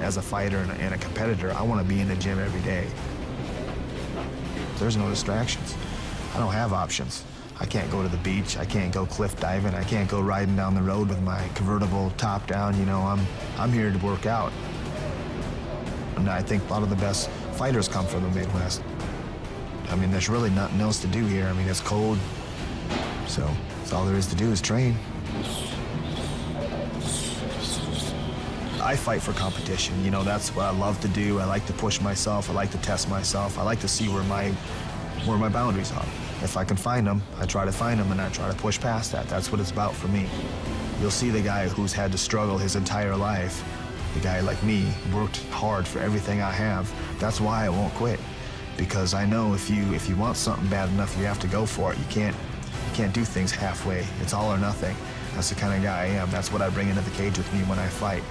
as a fighter and a, competitor, I want to be in the gym every day. There's no distractions. I don't have options. I can't go to the beach. I can't go cliff diving. I can't go riding down the road with my convertible top down. You know, I'm, I'm here to work out. And I think a lot of the best fighters come from the Midwest. I mean, there's really nothing else to do here. I mean, it's cold. So, that's all there is to do is train. I fight for competition. You know, that's what I love to do. I like to push myself. I like to test myself. I like to see where my where my boundaries are. If I can find them, I try to find them and I try to push past that. That's what it's about for me. You'll see the guy who's had to struggle his entire life. The guy like me worked hard for everything I have. That's why I won't quit. Because I know if you if you want something bad enough, you have to go for it. You can't you can't do things halfway. It's all or nothing. That's the kind of guy I am. That's what I bring into the cage with me when I fight.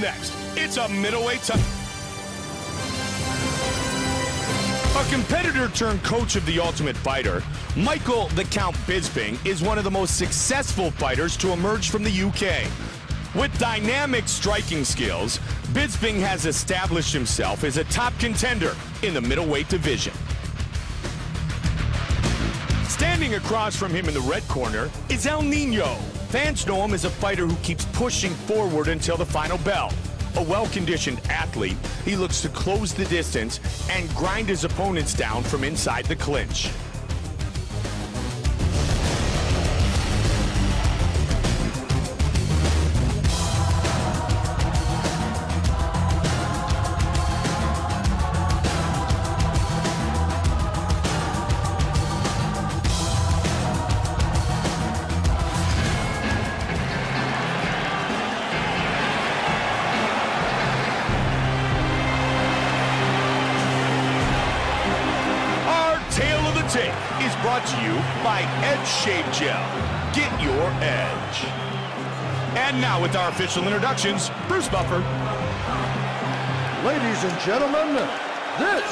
Next, it's a middleweight title. A competitor turned coach of the Ultimate Fighter, Michael the Count Bisping is one of the most successful fighters to emerge from the UK. With dynamic striking skills, Bisping has established himself as a top contender in the middleweight division. Standing across from him in the red corner is El Nino. Fans know him as a fighter who keeps pushing forward until the final bell. A well-conditioned athlete, he looks to close the distance and grind his opponents down from inside the clinch. Official introductions, Bruce Buffer. Ladies and gentlemen, this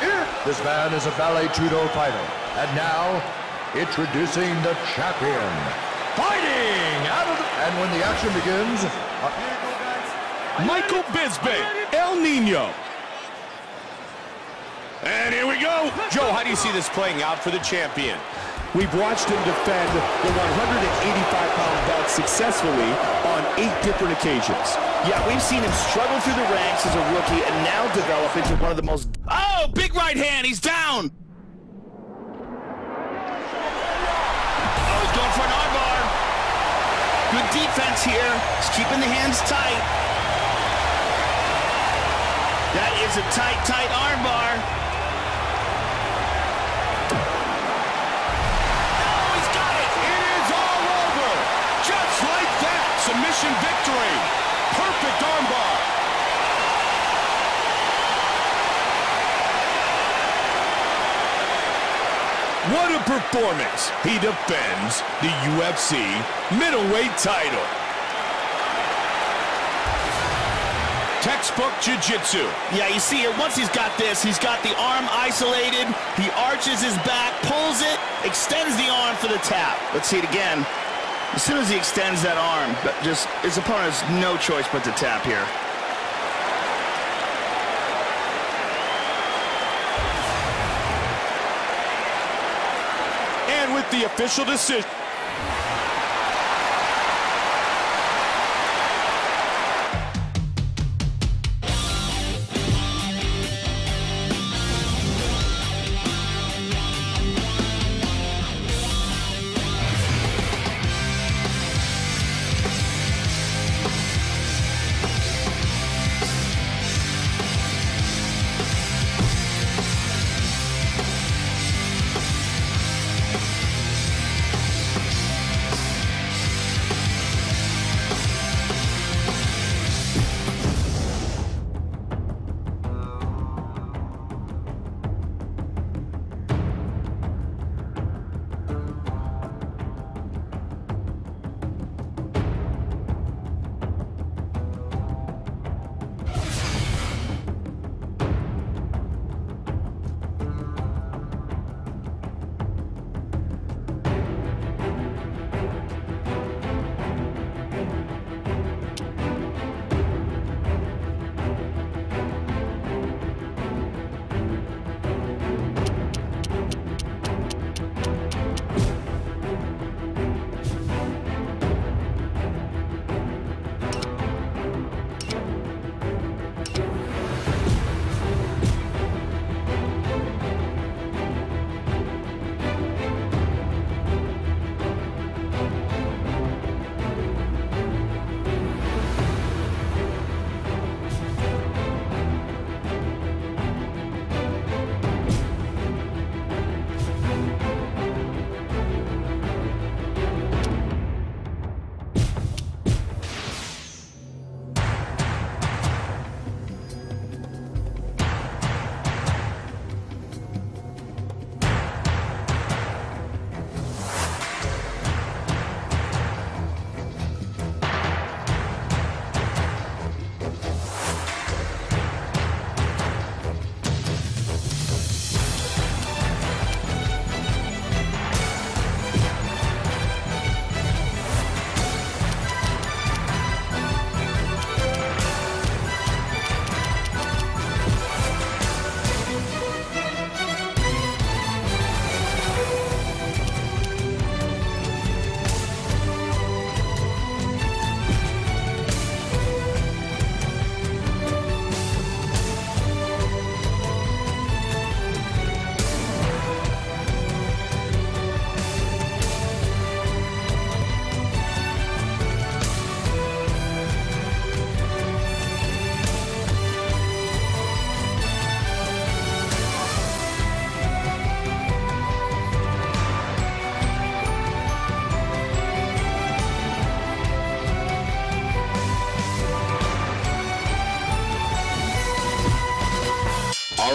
is... This man is a ballet judo fighter. And now, introducing the champion. Fighting out of the... And when the action begins... uh, Michael Bisping, El Nino. And here we go. Joe, how do you see this playing out for the champion? We've watched him defend the 185-pound belt successfully on eight different occasions. Yeah, we've seen him struggle through the ranks as a rookie and now develop into one of the most... Oh, big right hand, he's down! Oh, he's going for an armbar. Good defense here. He's keeping the hands tight. That is a tight, tight armbar. Submission victory. Perfect armbar. What a performance. He defends the UFC middleweight title. Textbook Jiu-Jitsu. Yeah, you see it. Once he's got this, he's got the arm isolated. He arches his back, pulls it, extends the arm for the tap. Let's see it again. As soon as he extends that arm, just his opponent has no choice but to tap here. And with the official decision.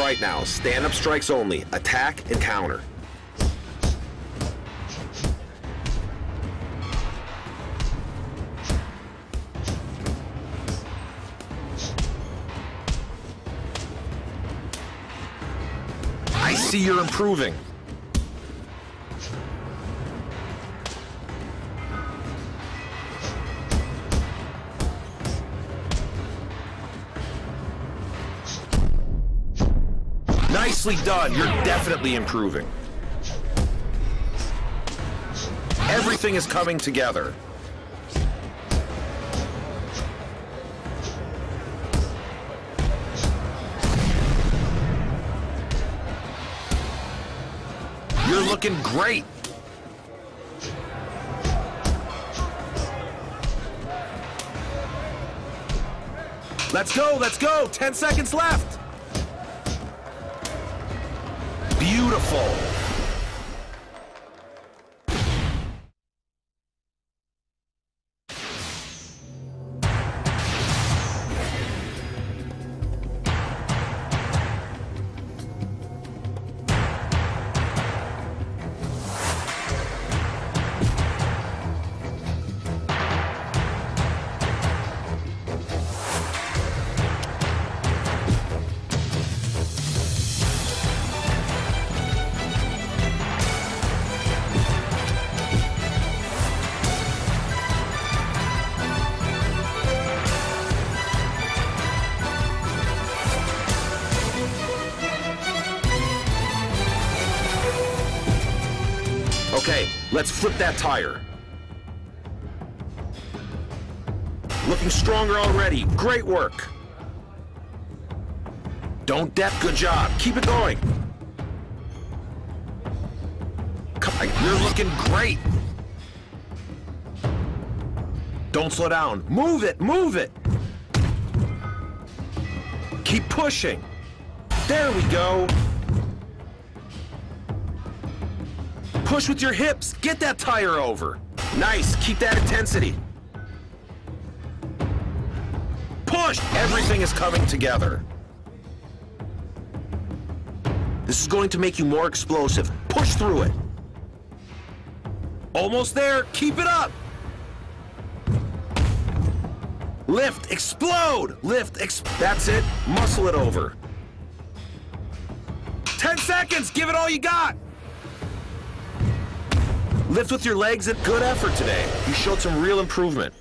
Right now, stand-up strikes only. Attack and counter. I see you're improving. Nicely done. You're definitely improving. Everything is coming together. You're looking great. Let's go, let's go. 10 seconds left. Beautiful. Let's flip that tire. Looking stronger already. Great work. Don't dep. Good job. Keep it going. You're looking great. Don't slow down. Move it. Move it. Keep pushing. There we go. Push with your hips. Get that tire over. Nice. Keep that intensity. Push! Everything is coming together. This is going to make you more explosive. Push through it. Almost there. Keep it up. Lift, explode! Lift, ex that's it. Muscle it over. 10 seconds, give it all you got! Lift with your legs and good effort today. You showed some real improvement.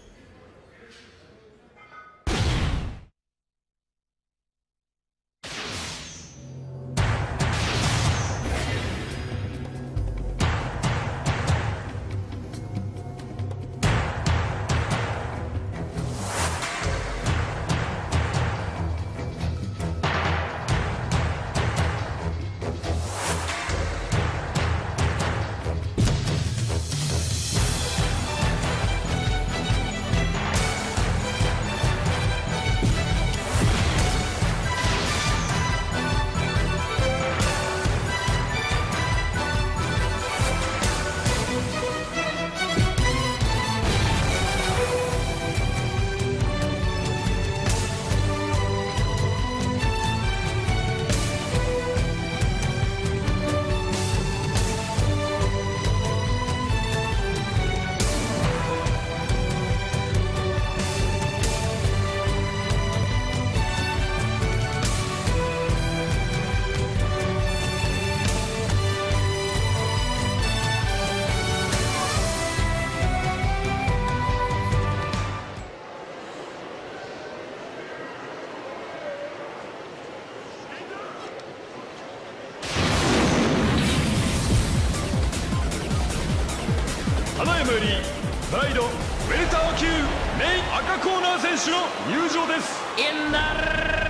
In the red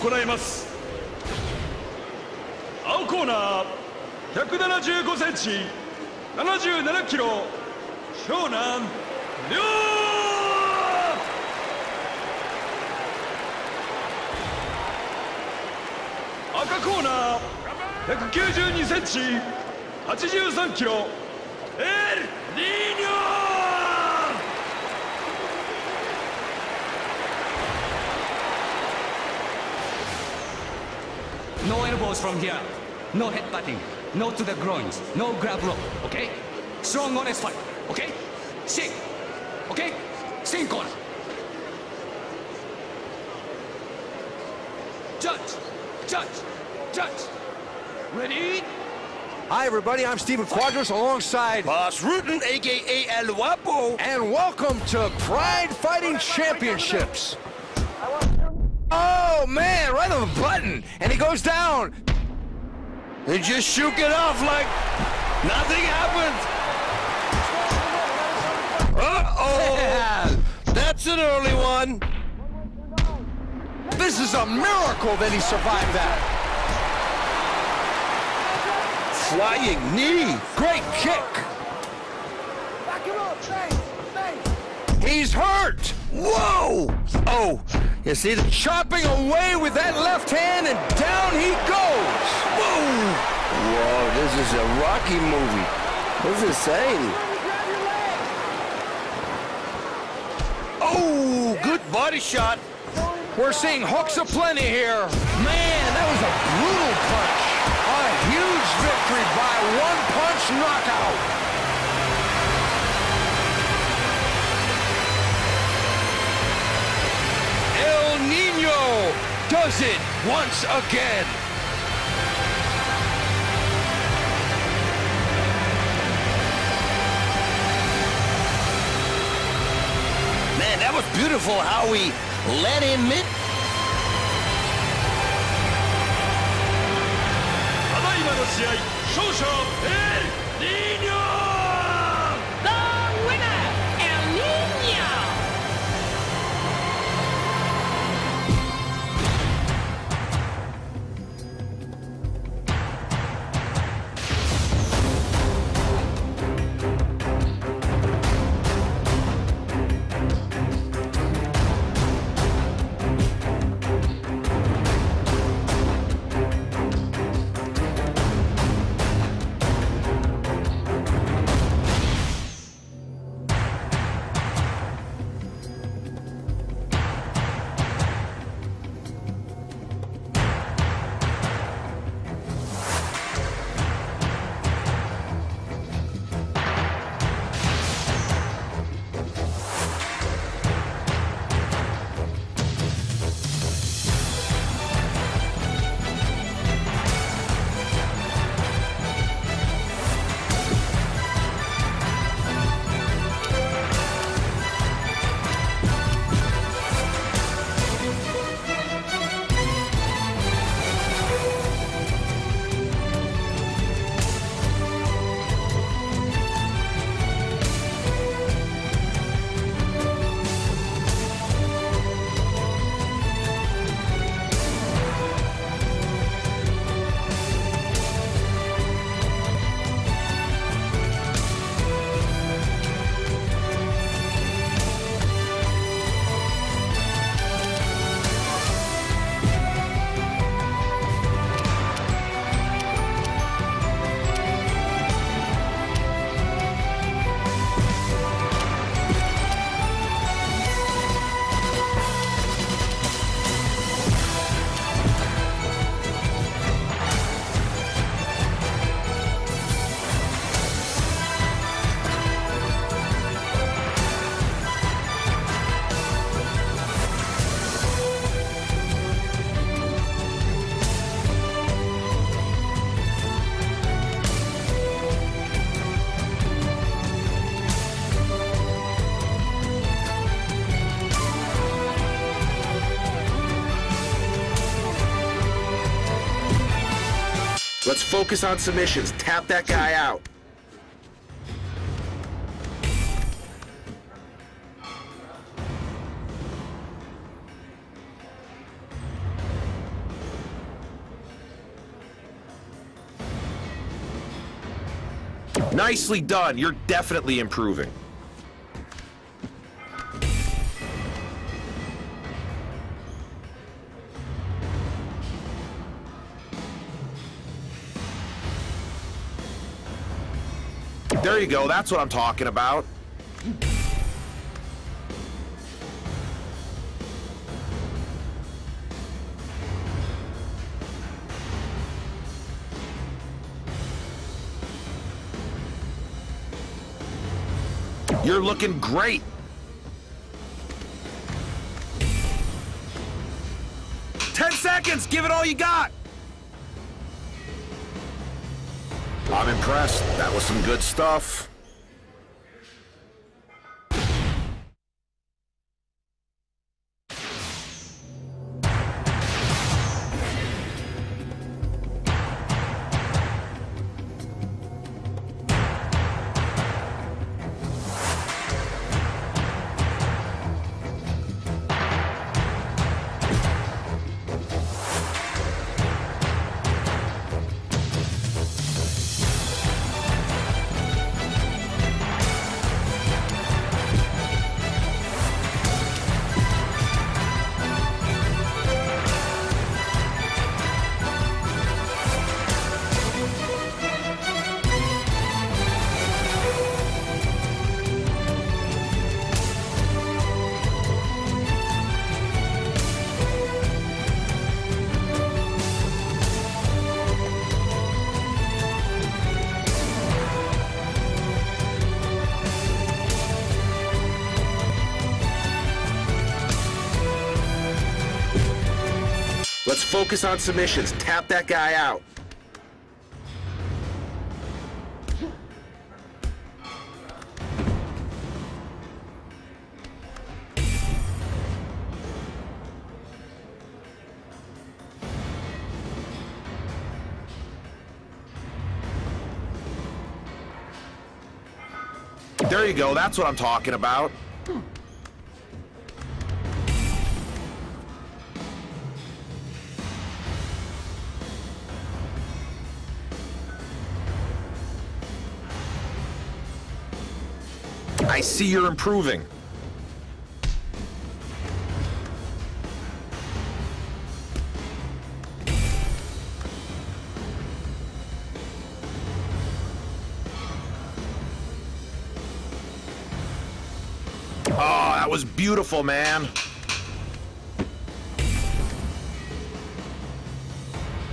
行います。青コーナー175センチ77キロ湘南亮赤コーナー192センチ83キロエル・ニー。No elbows from here. No headbutting. No to the groins. No grab rope. Okay? Strong, honest fight. Okay? Sing. Okay? Sing corner. Judge. Judge. Judge. Ready? Hi, everybody. I'm Stephen Quadros alongside Bas Rutten, aka El Guapo. and welcome to Pride Fighting Championships. Oh man, right on the button, and he goes down. They just shook it off like nothing happened. Uh-oh. Yeah, That's an early one. this is a miracle that he survived that. Flying knee. Great kick. He's hurt. Whoa. Oh, you see the Chopping away with that left hand, and down he goes. Whoa! Whoa, this is a Rocky movie. This is insane. Oh, good body shot. We're seeing hooks aplenty here. Man, that was a brutal punch. A huge victory by one punch knockout. Does it once again. Man, that was beautiful how we let him in. た Let's focus on submissions. Tap that guy out. Nicely done. You're definitely improving. There you go. That's what I'm talking about. You're looking great. Ten seconds. Give it all you got. I'm impressed. That was some good stuff. Focus on submissions. Tap that guy out. There you go. That's what I'm talking about. I see you're improving. Oh, that was beautiful, man.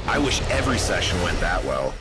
I wish every session went that well.